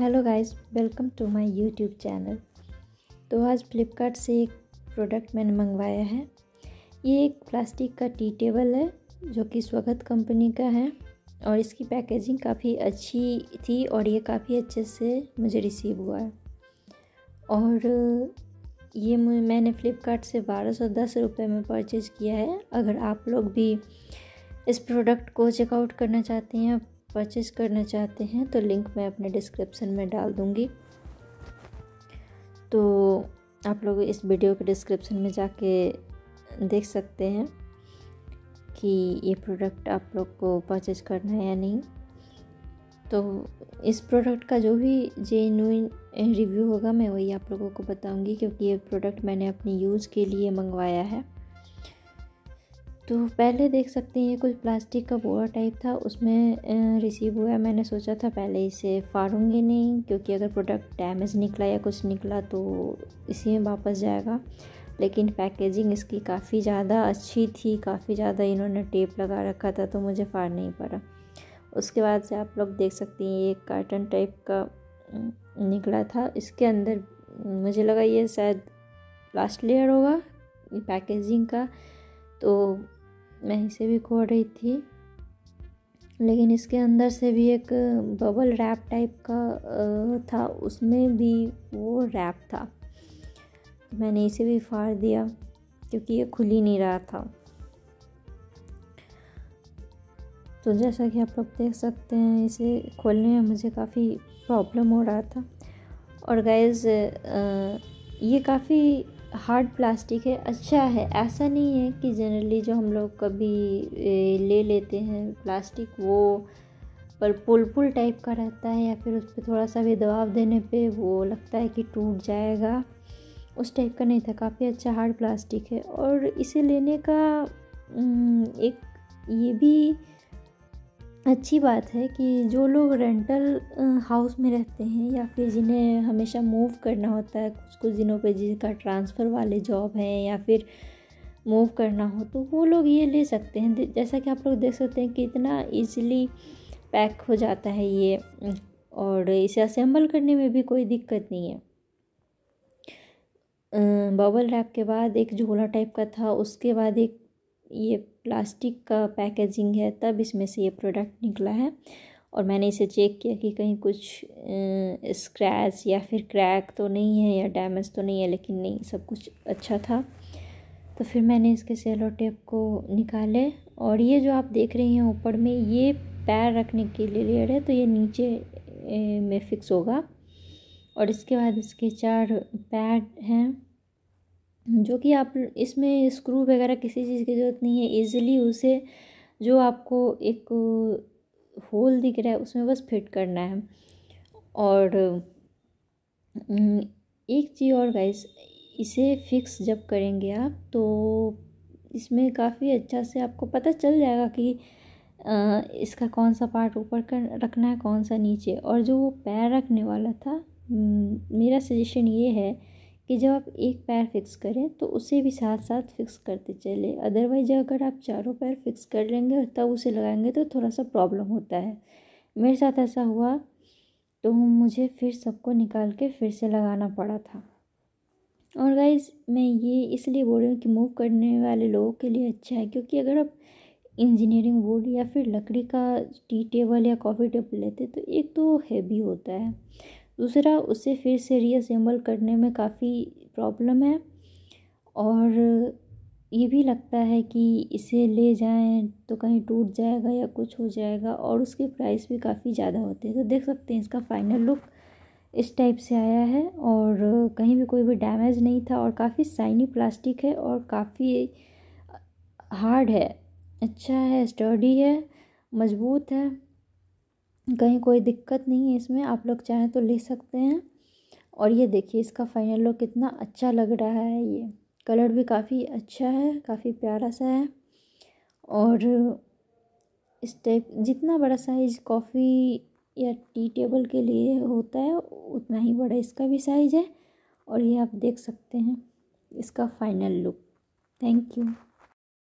Hello guys, welcome to my YouTube channel. तो आज फ्लिपकार्ट से एक प्रोडक्ट मैंने मंगवाया है। ये एक प्लास्टिक का टी टेबल है, जो कि स्वगत कंपनी का है, और इसकी पैकेजिंग काफ़ी अच्छी थी और ये काफ़ी अच्छे से मुझे रिसीव हुआ है। और ये मैंने फ़्लिपकार्ट से बारह सौ दस रुपये में परचेज़ किया है। अगर आप लोग भी इस प्रोडक्ट को चेकआउट करना चाहते हैं परचेज़ करना चाहते हैं तो लिंक मैं अपने डिस्क्रिप्शन में डाल दूँगी। तो आप लोग इस वीडियो के डिस्क्रिप्शन में जाके देख सकते हैं कि ये प्रोडक्ट आप लोग को परचेज़ करना है या नहीं। तो इस प्रोडक्ट का जो भी जेन्यून रिव्यू होगा, मैं वही आप लोगों को बताऊँगी, क्योंकि ये प्रोडक्ट मैंने अपनी यूज़ के लिए मंगवाया है। तो पहले देख सकते हैं, ये कुछ प्लास्टिक का बोरा टाइप था, उसमें रिसीव हुआ मैंने सोचा था पहले इसे फाड़ूँगी नहीं, क्योंकि अगर प्रोडक्ट डैमेज निकला या कुछ निकला तो इसी में वापस जाएगा। लेकिन पैकेजिंग इसकी काफ़ी ज़्यादा अच्छी थी, काफ़ी ज़्यादा इन्होंने टेप लगा रखा था तो मुझे फाड़ नहीं पड़ा। उसके बाद से आप लोग देख सकते हैं, ये कार्टन टाइप का निकला था। इसके अंदर, मुझे लगा ये शायद लास्ट लेयर होगा पैकेजिंग का। तो मैं इसे भी खोल रही थी। लेकिन इसके अंदर से भी एक बबल रैप टाइप का था, उसमें भी वो रैप था। मैंने इसे भी फाड़ दिया, क्योंकि ये खुल ही नहीं रहा था। तो जैसा कि आप लोग देख सकते हैं, इसे खोलने में मुझे काफ़ी प्रॉब्लम हो रहा था। और गैज़ ये काफ़ी हार्ड प्लास्टिक है अच्छा है। ऐसा नहीं है कि जनरली जो हम लोग कभी ले लेते हैं प्लास्टिक, वो पर पुल पुल टाइप का रहता है या फिर उस पर थोड़ा सा भी दबाव देने पे वो लगता है कि टूट जाएगा। उस टाइप का नहीं था, काफ़ी अच्छा हार्ड प्लास्टिक है। और इसे लेने का एक ये भी अच्छी बात है कि जो लोग रेंटल हाउस में रहते हैं या फिर जिन्हें हमेशा मूव करना होता है कुछ कुछ दिनों पे जिनका ट्रांसफ़र वाले जॉब हैं या फिर मूव करना हो तो वो लोग ये ले सकते हैं। जैसा कि आप लोग देख सकते हैं कि इतना ईजिली पैक हो जाता है ये, और इसे असेंबल करने में भी कोई दिक्कत नहीं है। बबल रैप के बाद एक झोला टाइप का था, उसके बाद एक ये प्लास्टिक का पैकेजिंग है, तब इसमें से ये प्रोडक्ट निकला है। और मैंने इसे चेक किया कि कहीं कुछ स्क्रैच या फिर क्रैक तो नहीं है या डैमेज तो नहीं है, लेकिन नहीं, सब कुछ अच्छा था। तो फिर मैंने इसके सेलो टेप को निकाले और ये जो आप देख रहे हैं ऊपर में, ये पैर रखने के लिए लेयर है तो ये नीचे में फिक्स होगा। और इसके बाद इसके चार पैड हैं। जो कि आप इसमें स्क्रू वगैरह किसी चीज़ की ज़रूरत नहीं है ईज़िली उसे जो आपको एक होल दिख रहा है, उसमें बस फिट करना है। और एक चीज़ और गाइस इसे फिक्स जब करेंगे आप तो इसमें काफ़ी अच्छा से आपको पता चल जाएगा कि इसका कौन सा पार्ट ऊपर कर, रखना है, कौन सा नीचे। और जो वो पैर रखने वाला था मेरा सजेशन ये है कि जब आप एक पैर फिक्स करें तो उसे भी साथ साथ फिक्स करते चले। अदरवाइज़ अगर आप चारों पैर फिक्स कर लेंगे और तब उसे लगाएँगे तो थोड़ा सा प्रॉब्लम होता है। मेरे साथ ऐसा हुआ तो मुझे फिर सबको निकाल के फिर से लगाना पड़ा था। और गाइज़ मैं ये इसलिए बोल रही हूँ कि मूव करने वाले लोगों के लिए अच्छा है, क्योंकि अगर आप इंजीनियरिंग बोर्ड या फिर लकड़ी का टी टेबल या कॉफ़ी टेबल लेते तो एक तो हैवी होता है। दूसरा, उसे फिर से रीअसेंबल करने में काफ़ी प्रॉब्लम है। और ये भी लगता है कि इसे ले जाएँ तो कहीं टूट जाएगा या कुछ हो जाएगा और उसके प्राइस भी काफ़ी ज़्यादा होते हैं। तो देख सकते हैं इसका फाइनल लुक इस टाइप से आया है और कहीं भी कोई भी डैमेज नहीं था और काफ़ी साइनी प्लास्टिक है और काफ़ी हार्ड है। अच्छा है स्टर्डी है, मज़बूत है। कहीं कोई दिक्कत नहीं है इसमें, आप लोग चाहें तो ले सकते हैं। और ये देखिए, इसका फाइनल लुक कितना अच्छा लग रहा है ये। कलर भी काफ़ी अच्छा है, काफ़ी प्यारा सा है। और इस टाइप जितना बड़ा साइज़ कॉफ़ी या टी टेबल के लिए होता है, उतना ही बड़ा इसका भी साइज़ है। और ये आप देख सकते हैं, इसका फाइनल लुक थैंक यू